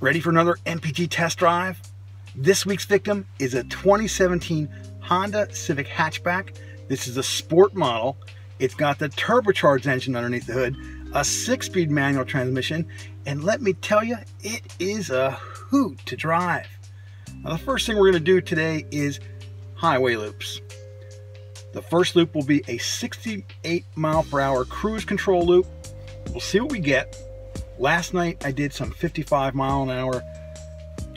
Ready for another MPG test drive? This week's victim is a 2017 Honda Civic hatchback. This is a sport model. It's got the turbocharged engine underneath the hood, a six-speed manual transmission, and let me tell you, it is a hoot to drive. Now the first thing we're going to do today is highway loops. The first loop will be a 68 mile per hour cruise control loop. We'll see what we get. Last night I did some 55 mile an hour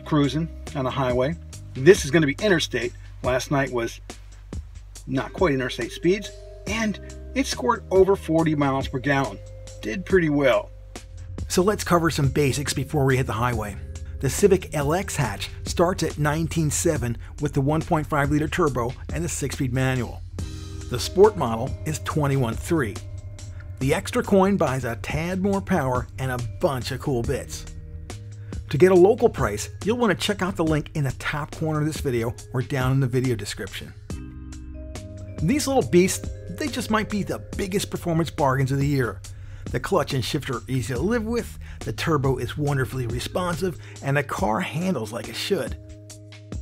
cruising on the highway. This is going to be interstate. Last night was not quite interstate speeds and it scored over 40 miles per gallon. Did pretty well. So let's cover some basics before we hit the highway. The Civic LX hatch starts at 19.7 with the 1.5 liter turbo and the 6-speed manual. The Sport model is 21.3. The extra coin buys a tad more power and a bunch of cool bits. To get a local price, you'll want to check out the link in the top corner of this video or down in the video description. These little beasts, they just might be the biggest performance bargains of the year. The clutch and shifter are easy to live with, the turbo is wonderfully responsive, and the car handles like it should.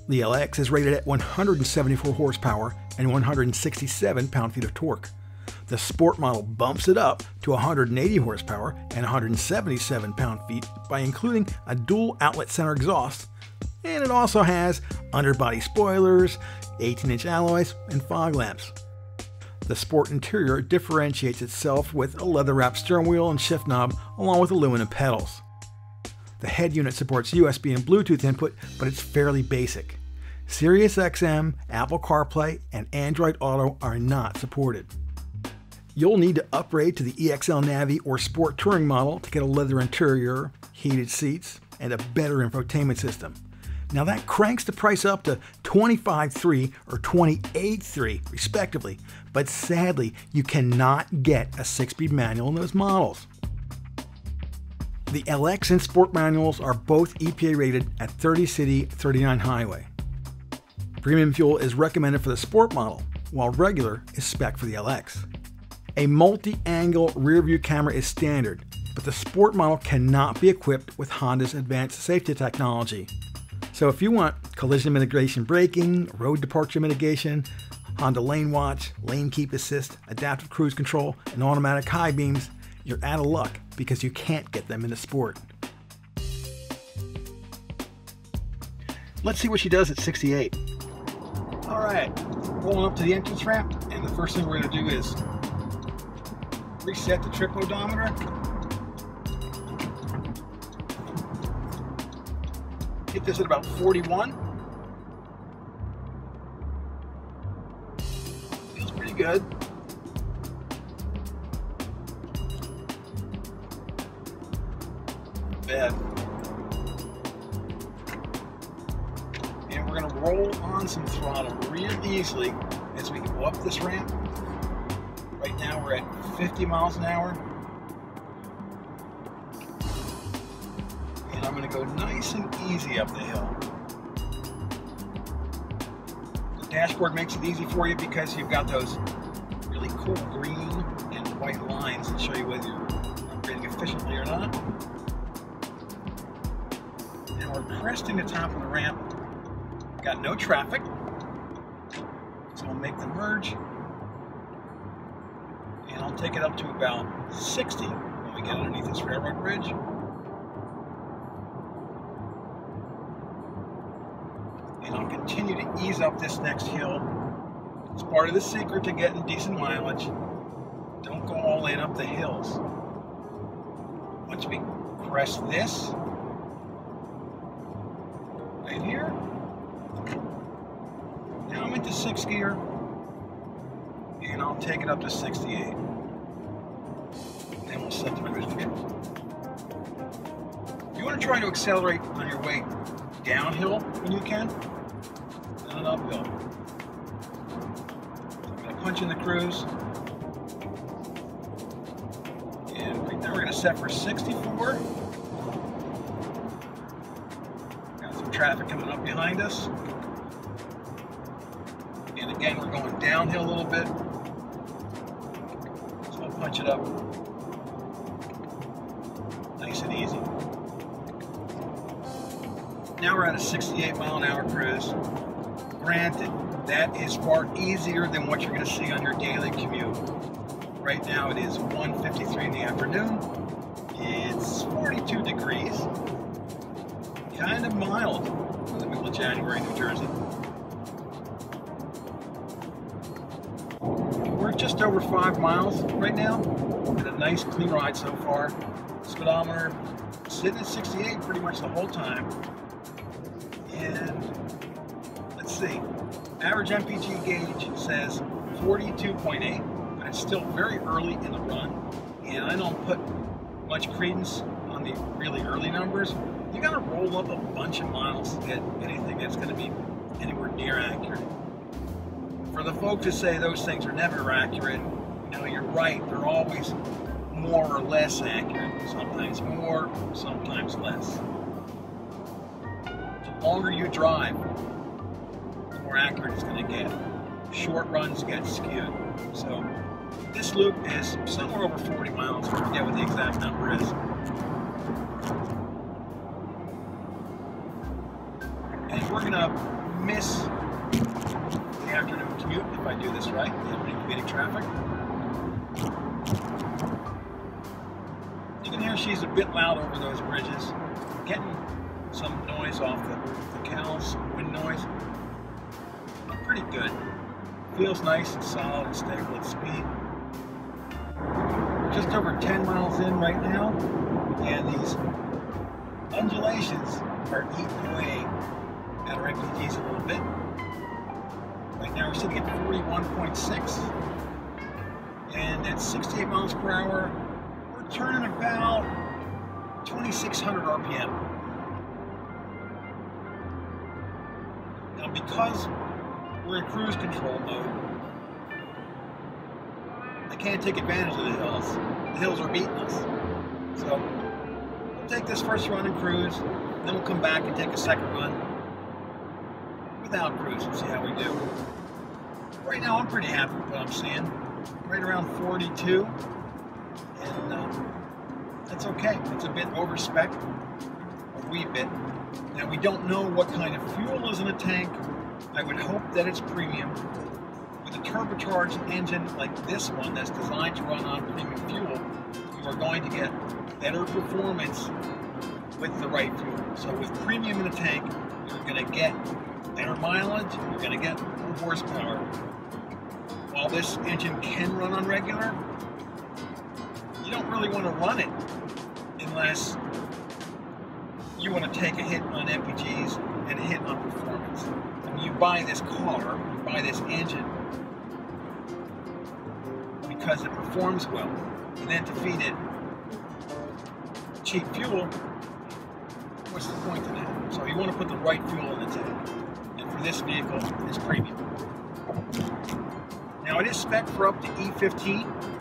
The LX is rated at 174 horsepower and 167 pound-feet of torque. The Sport model bumps it up to 180 horsepower and 177 pound-feet by including a dual outlet center exhaust, and it also has underbody spoilers, 18-inch alloys, and fog lamps. The Sport interior differentiates itself with a leather-wrapped steering wheel and shift knob along with aluminum pedals. The head unit supports USB and Bluetooth input, but it's fairly basic. Sirius XM, Apple CarPlay, and Android Auto are not supported. You'll need to upgrade to the EXL Navi or Sport Touring model to get a leather interior, heated seats, and a better infotainment system. Now that cranks the price up to 25.3 or 28.3 respectively, but sadly you cannot get a 6-speed manual in those models. The LX and Sport manuals are both EPA rated at 30 city, 39 highway. Premium fuel is recommended for the Sport model, while regular is spec for the LX. A multi-angle rear view camera is standard, but the Sport model cannot be equipped with Honda's advanced safety technology. So if you want collision mitigation braking, road departure mitigation, Honda Lane Watch, Lane Keep Assist, adaptive cruise control, and automatic high beams, you're out of luck because you can't get them in the Sport. Let's see what she does at 68. All right, rolling up to the entrance ramp, and the first thing we're going to do is reset the trip odometer. Get this at about 41. Feels pretty good. Bad. And we're going to roll on some throttle real easily as we go up this ramp. Right now we're at 50 miles an hour. And I'm going to go nice and easy up the hill. The dashboard makes it easy for you because you've got those really cool green and white lines that show you whether you're operating efficiently or not. And we're cresting the top of the ramp. Got no traffic. Take it up to about 60 when we get underneath this railroad bridge. And I'll continue to ease up this next hill. It's part of the secret to getting decent mileage. Don't go all in up the hills. Once we crest this, right here, now I'm into sixth gear, and I'll take it up to 68 and we'll set the cruise control. You want to try to accelerate on your way downhill when you can, not uphill. I'm going to punch in the cruise. And right we're going to set for 64. Got some traffic coming up behind us. And again, we're going downhill a little bit. So I'll punch it up Now we're at a 68 mile an hour cruise. Granted, that is far easier than what you're going to see on your daily commute. Right now it is 1.53 in the afternoon. It's 42 degrees. Kind of mild in the middle of January, in New Jersey. We're just over five miles right now. Had a nice clean ride so far. Speedometer sitting at 68 pretty much the whole time. Let's see, average MPG gauge says 42.8, but it's still very early in the run. And I don't put much credence on the really early numbers. You gotta roll up a bunch of miles to get anything that's gonna be anywhere near accurate. For the folks who say those things are never accurate, you know, you're right, they're always more or less accurate. Sometimes more, sometimes less. Longer you drive, the more accurate it's going to get. Short runs get skewed. So this loop is somewhere over 40 miles. I forget what the exact number is. And we're going to miss the afternoon commute if I do this right. The opening commuting traffic. You can hear she's a bit loud over those bridges, Feels nice and solid and stable at speed. Just over 10 miles in right now, and these undulations are eating away at our MPGs a little bit. Right now we're sitting at 41.6, and at 68 miles per hour, we're turning about 2,600 RPM. Now because we're in cruise control mode, I can't take advantage of the hills. The hills are beating us. So we'll take this first run in cruise, then we'll come back and take a second run without cruise and see how we do. Right now I'm pretty happy with what I'm seeing. Right around 42 and um, that's okay. It's a bit over spec, a wee bit. Now we don't know what kind of fuel is in a tank. I would hope that it's premium. With a turbocharged engine like this one that's designed to run on premium fuel, you are going to get better performance with the right fuel. So with premium in the tank, you're going to get better mileage, you're going to get more horsepower. While this engine can run on regular, you don't really want to run it unless you want to take a hit on MPGs and a hit on performance. You buy this car, you buy this engine because it performs well, and then to feed it cheap fuel, what's the point in that? So you want to put the right fuel in the tank. And for this vehicle, it's premium. Now it is spec for up to E15,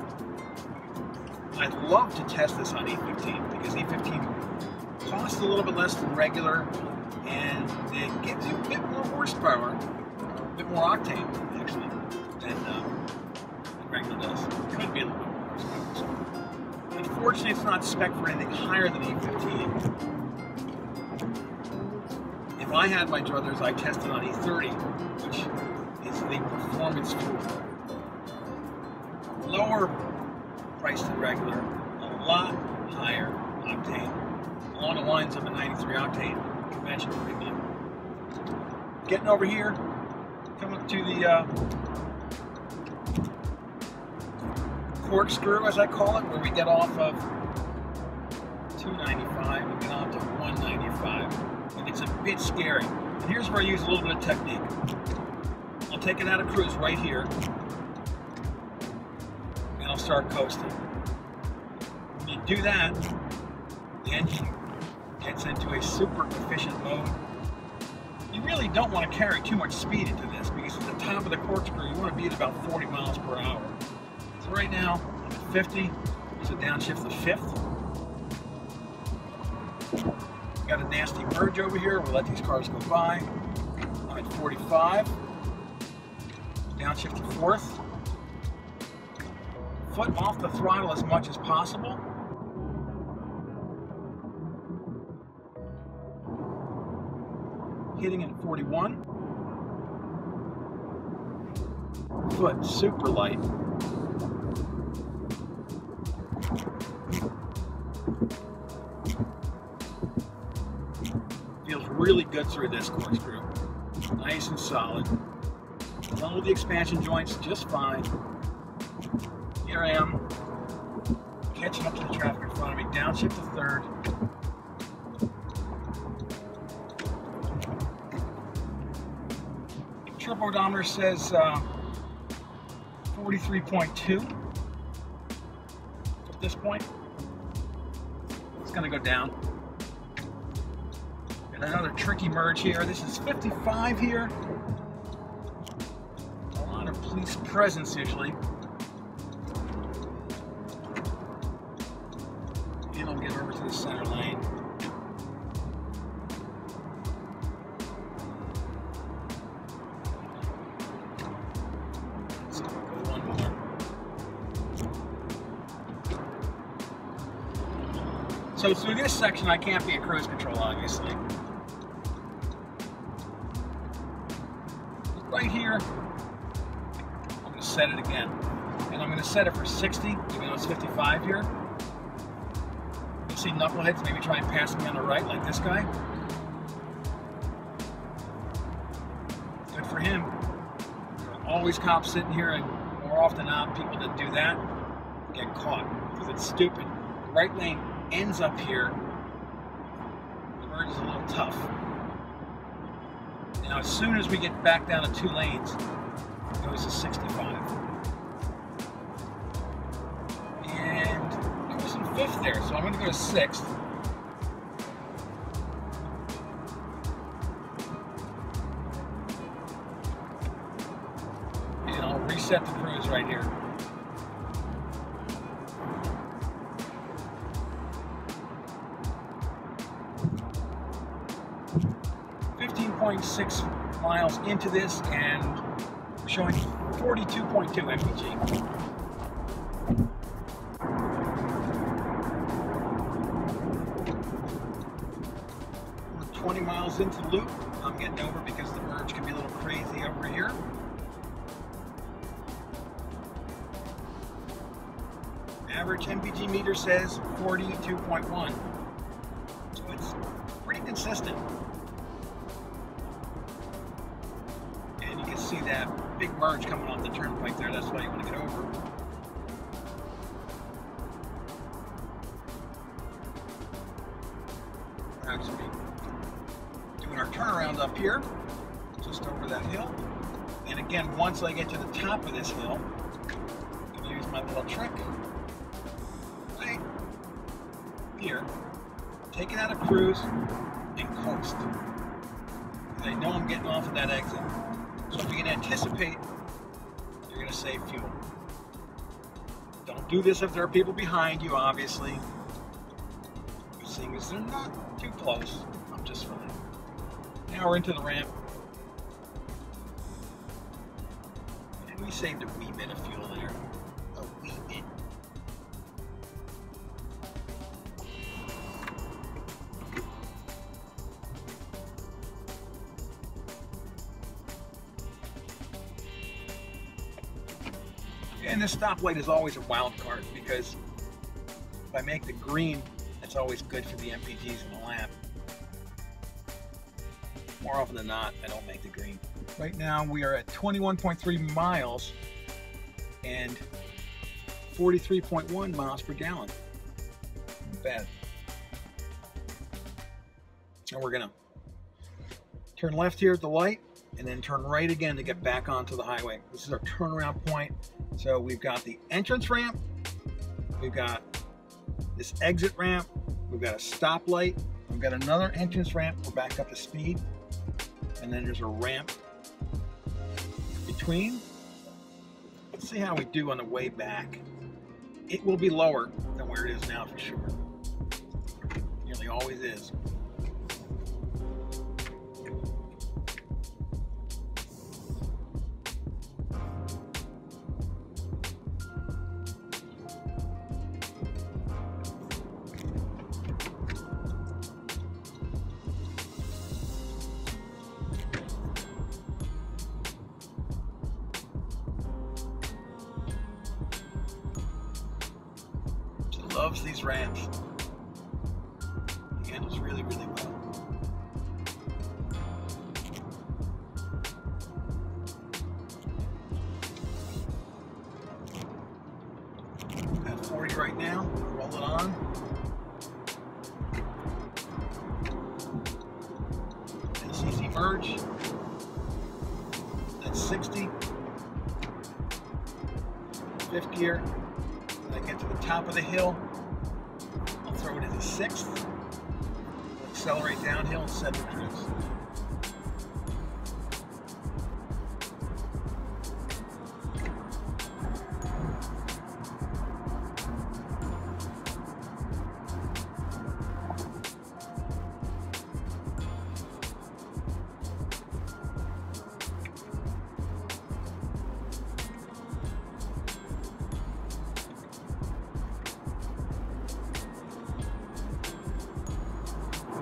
I'd love to test this on E15 because E15 costs a little bit less than regular it gives you a bit more horsepower, a bit more octane actually than, um, regular does. Could be a little bit more horsepower. So, unfortunately, it's not spec for anything higher than E15. If I had my druthers, I tested on E30, which is the performance fuel. Lower priced than regular, a lot higher octane, along the lines of a 93 octane conventional. Getting over here, coming to the uh, corkscrew, as I call it, where we get off of 295 and get on to 195. And it's a bit scary. And here's where I use a little bit of technique. I'll take it out of cruise right here, and I'll start coasting. When you do that, the engine gets into a super efficient mode. You really don't want to carry too much speed into this because at the top of the corkscrew, you want to be at about 40 miles per hour. So right now, I'm at 50, so downshift the fifth. Got a nasty merge over here, we'll let these cars go by. I'm at 45, downshift the fourth foot off the throttle as much as possible. Hitting at 41. Foot super light. Feels really good through this corkscrew. Nice and solid. With the expansion joints just fine. Here I am, catching up to the traffic in front of me. Downshift to third. Turbo odometer says uh, 43.2 at this point. It's going to go down. And another tricky merge here. This is 55 here. A lot of police presence usually. Section, I can't be at cruise control, obviously. Right here, I'm gonna set it again. And I'm gonna set it for 60, even though it's 55 here. You'll see knuckleheads maybe try and pass me on the right, like this guy. Good for him. Always cops sitting here, and more often than not, people that do that get caught because it's stupid. The right lane ends up here. The merge is a little tough. Now, as soon as we get back down to two lanes, it goes to 65. And I was in fifth there, so I'm going to go to sixth. And I'll reset the cruise right here. Miles into this and showing 42.2 mpg. We're 20 miles into the loop. I'm getting over because the merge can be a little crazy over here. Average MPG meter says 42.1. So it's pretty consistent. Big merge coming off the turnpike there. That's why you want to get over. We're actually doing our turnaround up here, just over that hill. And again, once I get to the top of this hill, I'm going to use my little trick. Right here, take it out of cruise and coast. Because I know I'm getting off of that exit. So if you can anticipate, you're going to save fuel. Don't do this if there are people behind you, obviously. Seeing as they're not too close, I'm just fine. Now we're into the ramp. And we saved a wee bit of fuel there. And this stoplight is always a wild card because if I make the green, it's always good for the MPGs in the lap. More often than not, I don't make the green. Right now, we are at 21.3 miles and 43.1 miles per gallon. Bad. And we're gonna turn left here at the light and then turn right again to get back onto the highway. This is our turnaround point. So we've got the entrance ramp, we've got this exit ramp, we've got a stoplight, we've got another entrance ramp, we're back up to speed, and then there's a ramp between. Let's see how we do on the way back. It will be lower than where it is now for sure. Nearly always is. Loves these ramps.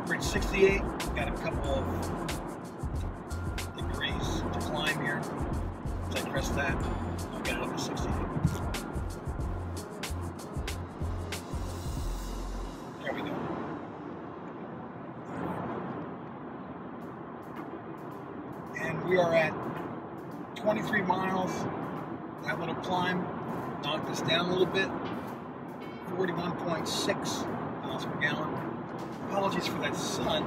Bridge 68, got a couple of degrees to climb here. Once I crest that, I'll get it up to 68. There we go. And we are at 23 miles. That little climb knocked us down a little bit. 41.6 miles per gallon. Apologies for that sun.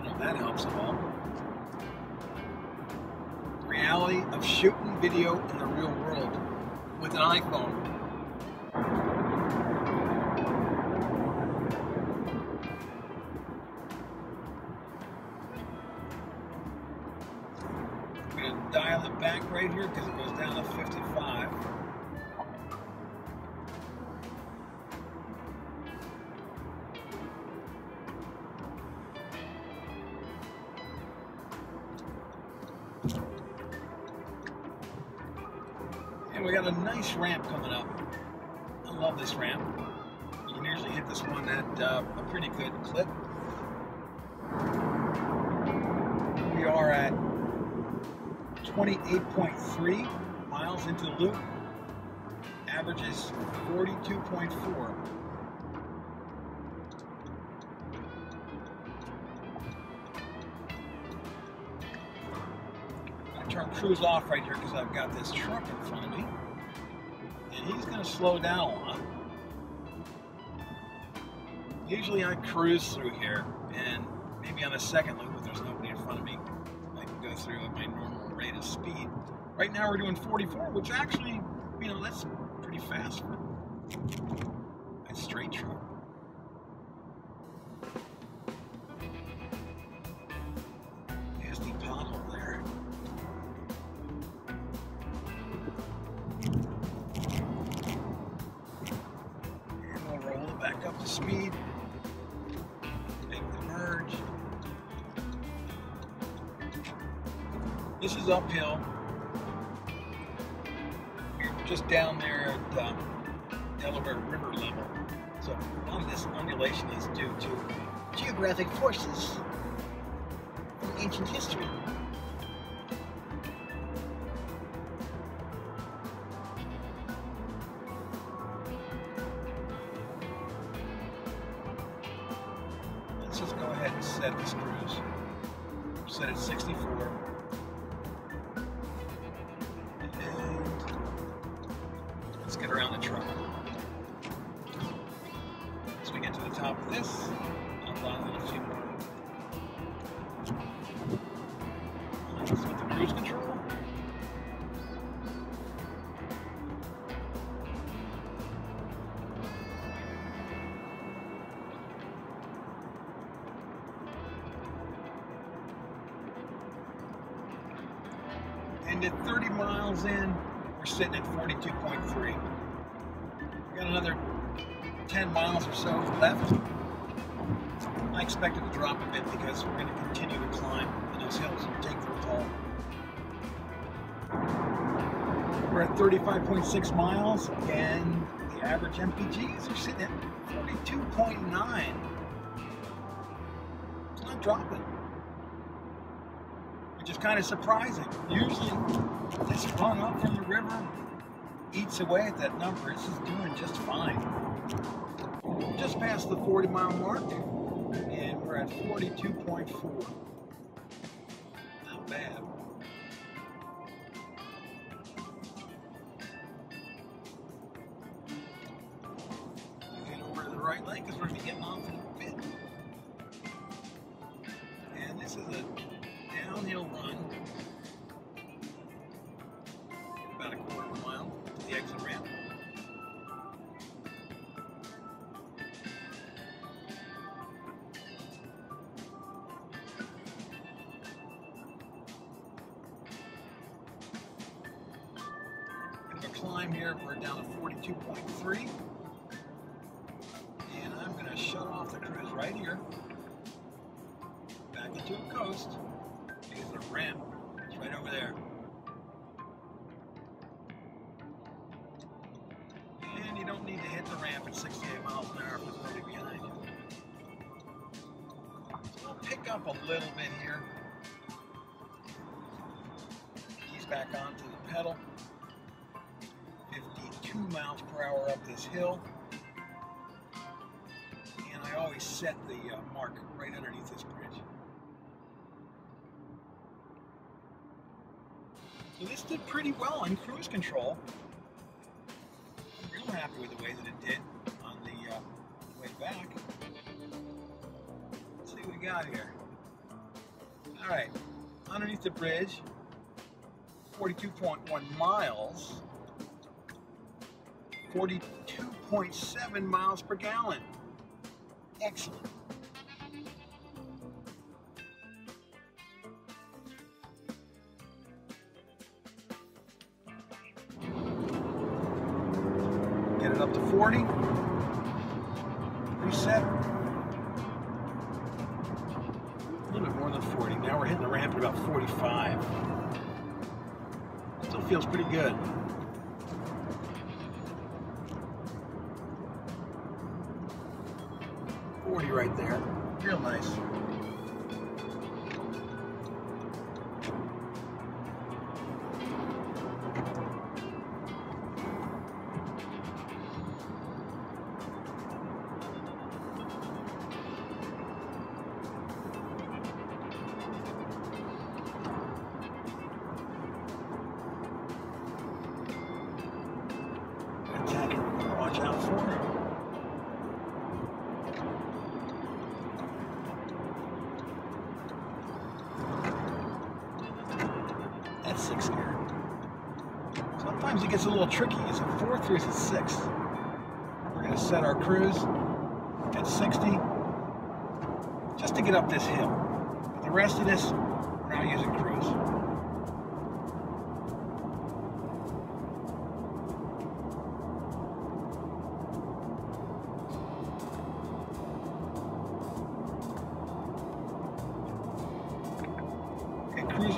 I know that helps at all. Reality of shooting video in the real world with an iPhone. This ramp. You can usually hit this one at uh, a pretty good clip. We are at 28.3 miles into the loop. Average is 42.4. I turn cruise off right here because I've got this truck in front of me. And he's going to slow down a lot. Usually I cruise through here and maybe on a second loop if there's nobody in front of me, I can go through at my normal rate of speed. Right now we're doing 44, which actually, you know, that's pretty fast for a straight truck. Just down there at um, Delaware River level. So a lot of this undulation is due to geographic forces from ancient history. We're at 35.6 miles and the average MPGs are sitting at 42.9. It's not dropping which is kind of surprising. Usually, this run up from the river eats away at that number. This is doing just fine. Just past the 40 mile mark, and we're at 42.4. Not bad. Into coast. Because the ramp It's right over there. And you don't need to hit the ramp at 68 miles an hour if there's nobody behind you. So we'll pick up a little bit here. Ease back onto the pedal. 52 miles per hour up this hill. And I always set the uh, mark right underneath this bridge. So this did pretty well on cruise control. I'm real happy with the way that it did on the uh, way back. Let's see what we got here. All right, underneath the bridge, 42.1 miles. 42.7 miles per gallon. Excellent. Reset. A little bit more than 40. Now we're hitting the ramp at about 45. Still feels pretty good. Forty right there. Real nice.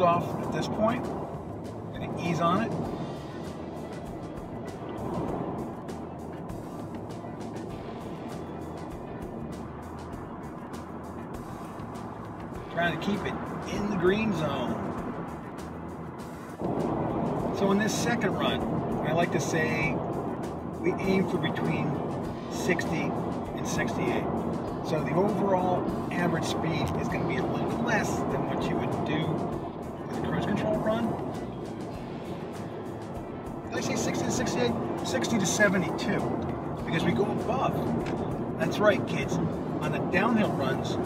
Off at this point. Gonna ease on it. Trying to keep it in the green zone. So in this second run, I like to say we aim for between 60 and 68. So the overall average speed is going to be a little less than what you would do cruise control run. I say 60 to 68? 60 to 72. Because we go above. That's right, kids. On the downhill runs,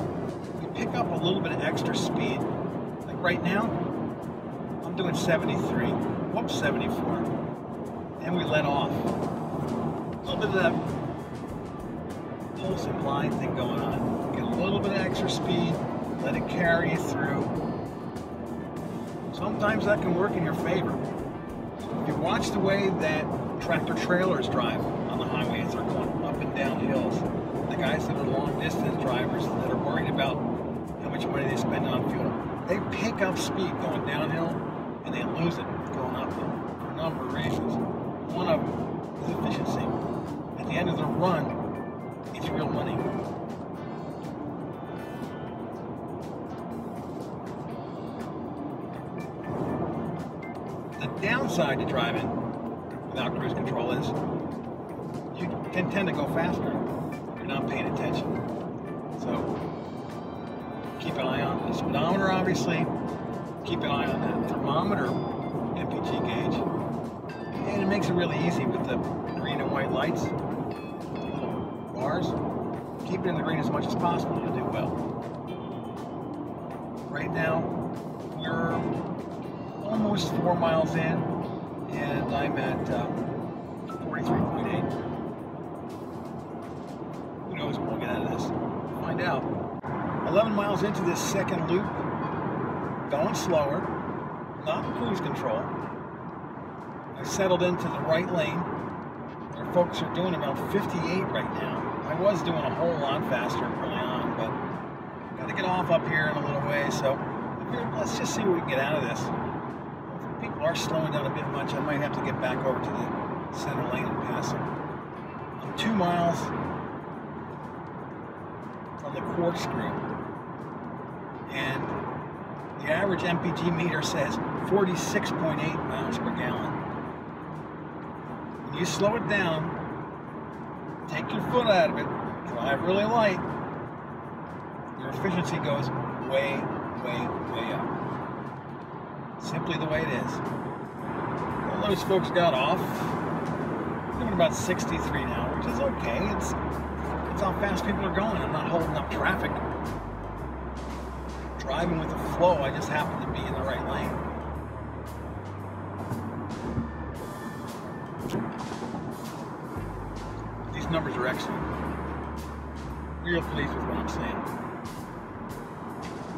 we pick up a little bit of extra speed. Like right now, I'm doing 73. Whoops, 74. And we let off. A little bit of that pulse and glide thing going on. Get a little bit of extra speed, let it carry you through. Sometimes that can work in your favor. If you watch the way that tractor trailers drive on the highway as they're going up and down hills, the guys that are long distance drivers that are worried about how much money they spend on fuel, they pick up speed going downhill and they lose it going uphill for a number of reasons. One of them is efficiency. At the end of the run, it's real money. Downside to driving without cruise control is you can tend to go faster you're not paying attention. So keep an eye on the speedometer, obviously. Keep an eye on that thermometer MPG gauge. And it makes it really easy with the green and white lights, bars. Keep it in the green as much as possible. You'll do well. Right now, we're almost four miles in, and I'm at uh, 43.8. Who knows what we'll get out of this? Find out. 11 miles into this second loop, going slower, not in cruise control. I settled into the right lane. Our folks are doing about 58 right now. I was doing a whole lot faster early on, but got to get off up here in a little way. So let's just see what we can get out of this. People are slowing down a bit much. I might have to get back over to the center lane and pass them. I'm two miles from the corkscrew, and the average MPG meter says 46.8 miles per gallon. When you slow it down, take your foot out of it, drive really light, your efficiency goes way, way, way up. Simply the way it is. Those folks got off. Doing about 63 now, which is okay. It's it's how fast people are going. I'm not holding up traffic. Driving with the flow, I just happen to be in the right lane. These numbers are excellent. Real pleased with what I'm saying.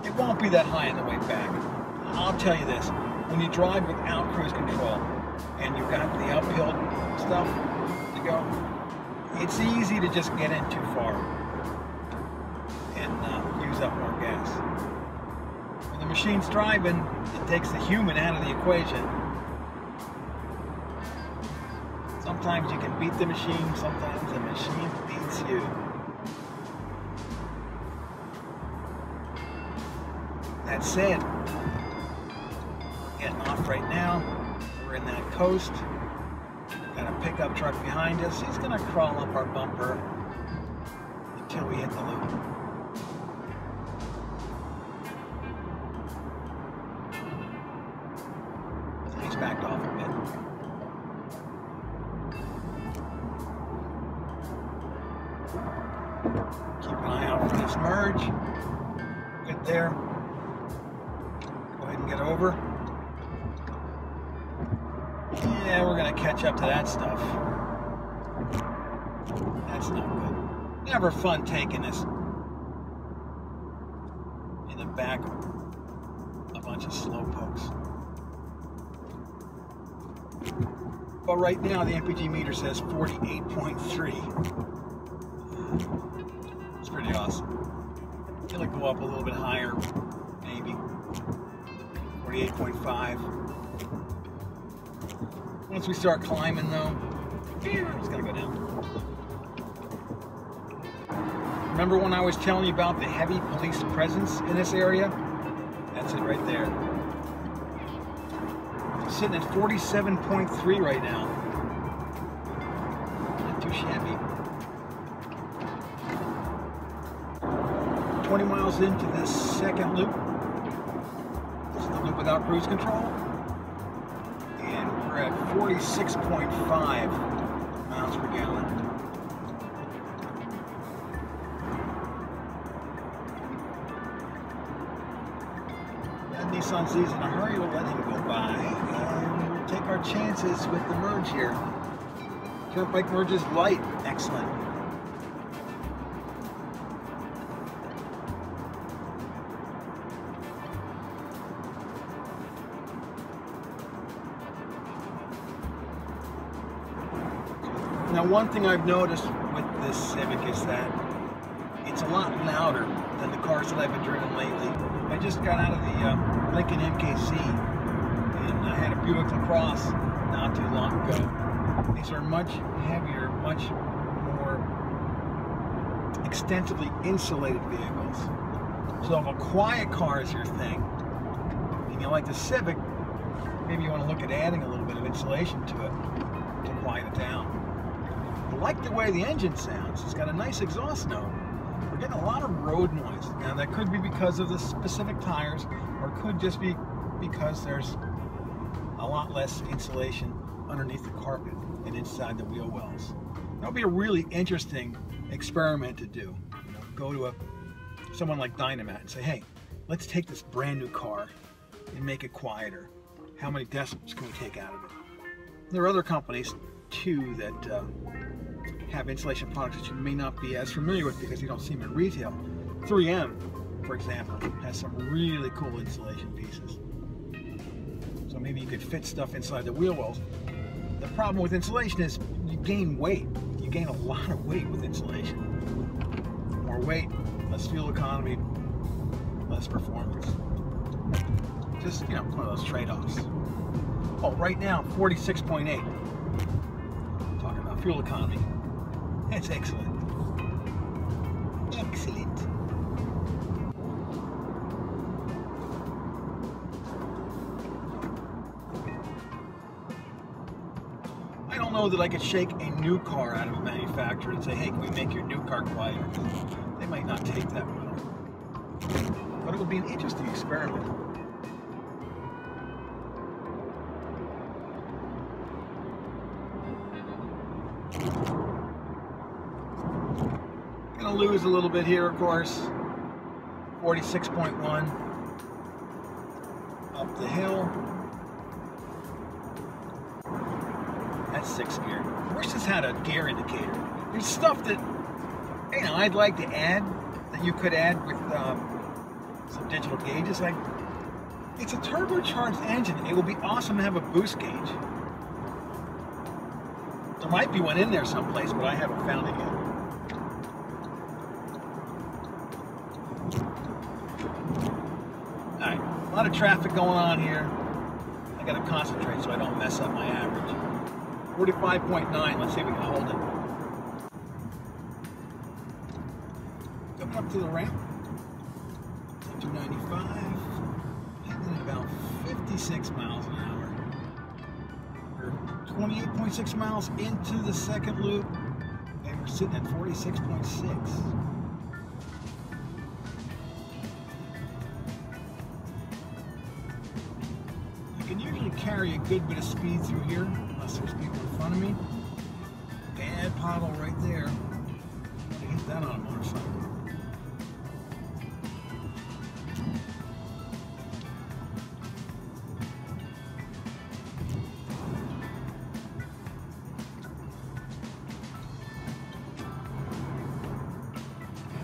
It won't be that high on the way back. I'll tell you this, when you drive without cruise control and you've got the uphill stuff to go, it's easy to just get in too far and uh, use up more gas. When the machine's driving, it takes the human out of the equation. Sometimes you can beat the machine, sometimes the machine beats you. That said, right now. We're in that coast. Got a pickup truck behind us. He's gonna crawl up our bumper until we hit the loop. Never fun taking this in the back of a bunch of slow pokes. But right now the MPG meter says 48.3. It's pretty awesome. It'll go up a little bit higher, maybe. 48.5. Once we start climbing though, it's gonna go down. Remember when I was telling you about the heavy police presence in this area? That's it right there. Sitting at 47.3 right now. Not too shabby. 20 miles into this second loop. This is the loop without cruise control. And we're at 46.5 miles per gallon. Nissan sees in a hurry, we'll let him go by. And we'll take our chances with the merge here. Turnpike merge is light. Excellent. Now, one thing I've noticed with this Civic is that it's a lot louder than the cars that I've been driving lately. I just got out of the uh, Lincoln MKC and I had a Buick LaCrosse not too long ago. These are much heavier, much more extensively insulated vehicles. So if a quiet car is your thing, and you like the Civic, maybe you want to look at adding a little bit of insulation to it to quiet it down. I like the way the engine sounds. It's got a nice exhaust note. We're getting a lot of road noise. Now that could be because of the specific tires or could just be because there's a lot less insulation underneath the carpet and inside the wheel wells. That would be a really interesting experiment to do. You know, go to a someone like Dynamat and say, hey, let's take this brand new car and make it quieter. How many decibels can we take out of it? There are other companies too that uh, have insulation products that you may not be as familiar with because you don't see them in retail. 3M, for example, has some really cool insulation pieces. So maybe you could fit stuff inside the wheel wells. The problem with insulation is you gain weight. You gain a lot of weight with insulation. More weight, less fuel economy, less performance. Just, you know, one of those trade-offs. Oh, right now, 46.8. Talking about fuel economy. That's excellent. Excellent. Know that I could shake a new car out of a manufacturer and say, hey, can we make your new car quieter? They might not take that well. But it would be an interesting experiment. Gonna lose a little bit here, of course. 46.1 up the hill. That's six gear. This had a gear indicator. There's stuff that, you know, I'd like to add that you could add with um, some digital gauges. Like, it's a turbocharged engine. It would be awesome to have a boost gauge. There might be one in there someplace, but I haven't found it yet. Alright, a lot of traffic going on here. I gotta concentrate so I don't mess up my average. 45.9, let's see if we can hold it. Coming up to the ramp. 295. And then about 56 miles an hour. We're 28.6 miles into the second loop. And we're sitting at 46.6. You can usually carry a good bit of speed through here, unless there's people front of me. Bad pothole right there. I hit that on a motorcycle.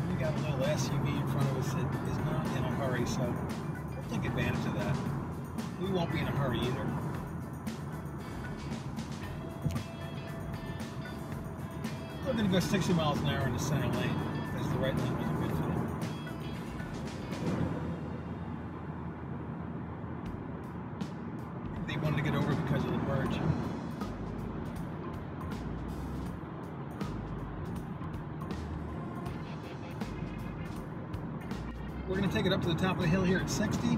We got a little SUV in front of us that is not in a hurry, so we'll take advantage of that. We won't be in a hurry either. We're going to go 60 miles an hour in the center lane because the right lane was a good them. They wanted to get over because of the merge. We're going to take it up to the top of the hill here at 60.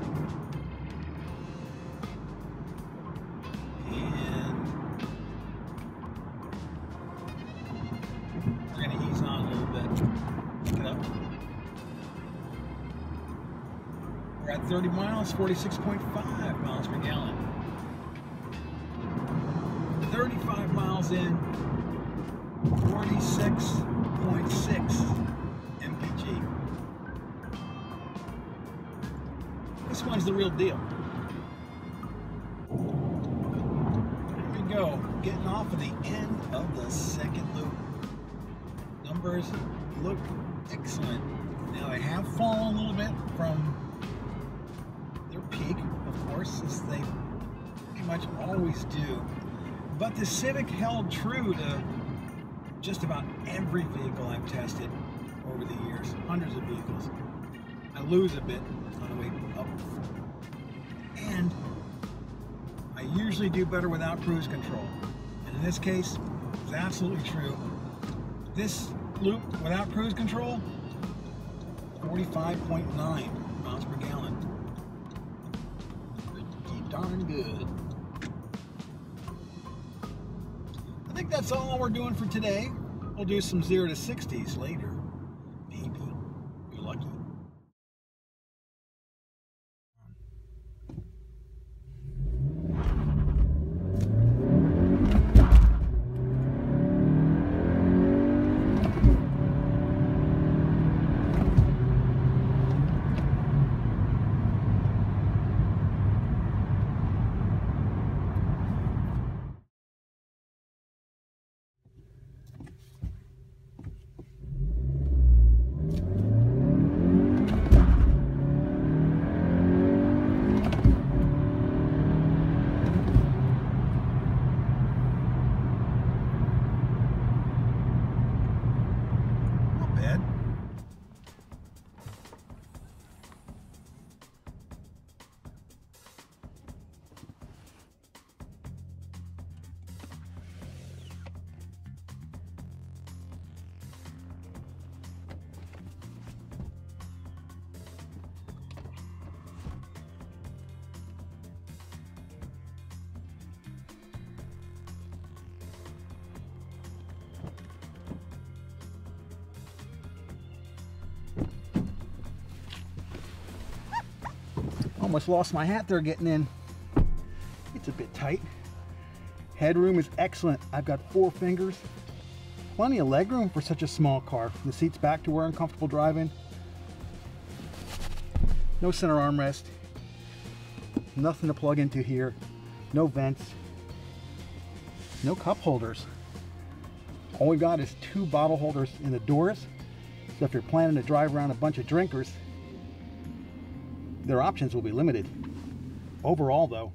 46.5 miles per gallon. 35 miles in, 46.6 mpg. This one's the real deal. Here we go, getting off of the end of the second loop. Numbers look excellent. Now they have fallen a little bit from much always do. But the Civic held true to just about every vehicle I've tested over the years, hundreds of vehicles. I lose a bit on the way up. And I usually do better without cruise control. And in this case, it's absolutely true. This loop without cruise control, 45.9 miles per gallon. Pretty darn good. Think that's all we're doing for today. We'll do some 0 to 60s later. Almost lost my hat there getting in. It's a bit tight. Headroom is excellent. I've got four fingers. Plenty of legroom for such a small car. The seat's back to where I'm comfortable driving. No center armrest. Nothing to plug into here. No vents. No cup holders. All we've got is two bottle holders in the doors. So if you're planning to drive around a bunch of drinkers, their options will be limited. Overall though,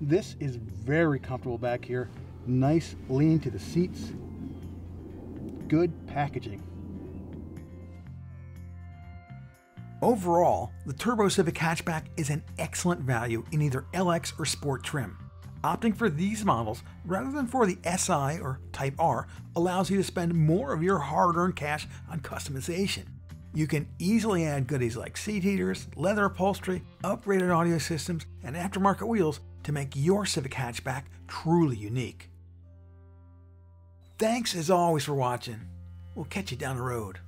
this is very comfortable back here. Nice lean to the seats. Good packaging. Overall, the Turbo Civic hatchback is an excellent value in either LX or Sport trim. Opting for these models rather than for the SI or Type R allows you to spend more of your hard earned cash on customization. You can easily add goodies like seat heaters, leather upholstery, upgraded audio systems, and aftermarket wheels to make your Civic hatchback truly unique. Thanks as always for watching. We'll catch you down the road.